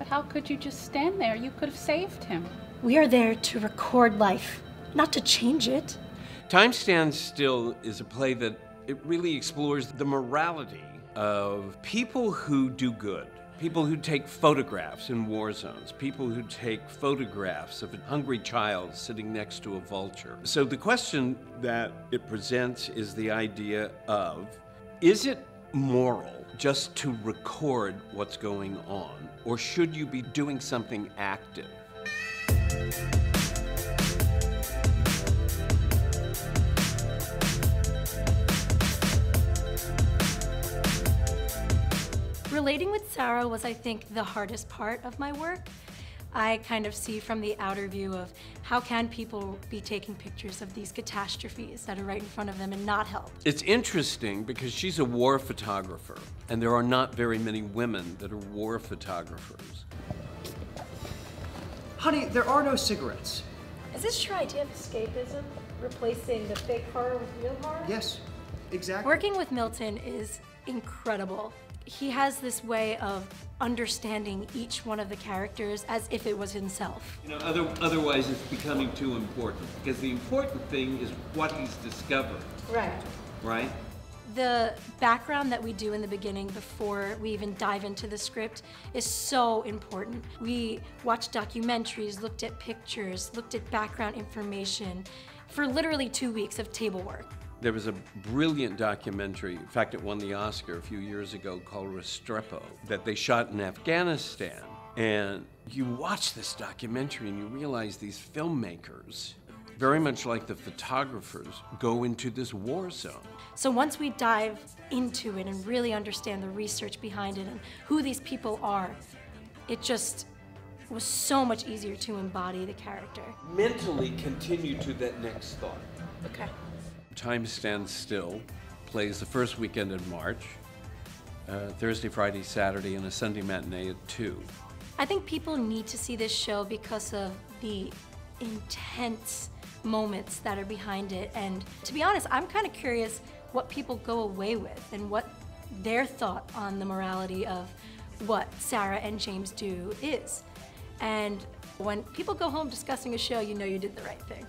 But how could you just stand there? You could have saved him. We are there to record life, not to change it. Time Stands Still is a play that it really explores the morality of people who do good. People who take photographs in war zones, people who take photographs of a hungry child sitting next to a vulture. So, the question that it presents is the idea of is it moral just to record what's going on, or should you be doing something active? Relating with Sarah was, I think, the hardest part of my work. I kind of see from the outer view of how can people be taking pictures of these catastrophes that are right in front of them and not help. It's interesting because she's a war photographer, and there are not very many women that are war photographers. Honey, there are no cigarettes. Is this your idea of escapism? Replacing the fake horror with real horror? Yes, exactly. Working with Milton is incredible. He has this way of understanding each one of the characters as if it was himself. You know, other, otherwise it's becoming too important because the important thing is what he's discovered, Right. right? The background that we do in the beginning before we even dive into the script is so important. We watched documentaries, looked at pictures, looked at background information for literally two weeks of table work. There was a brilliant documentary, in fact, it won the Oscar a few years ago called Restrepo, that they shot in Afghanistan. And you watch this documentary and you realize these filmmakers, very much like the photographers, go into this war zone. So once we dive into it and really understand the research behind it and who these people are, it just was so much easier to embody the character. Mentally continue to that next thought. Okay. Time Stands Still plays the first weekend in March, uh, Thursday, Friday, Saturday, and a Sunday matinee at 2. I think people need to see this show because of the intense moments that are behind it. And to be honest, I'm kind of curious what people go away with and what their thought on the morality of what Sarah and James do is. And when people go home discussing a show, you know you did the right thing.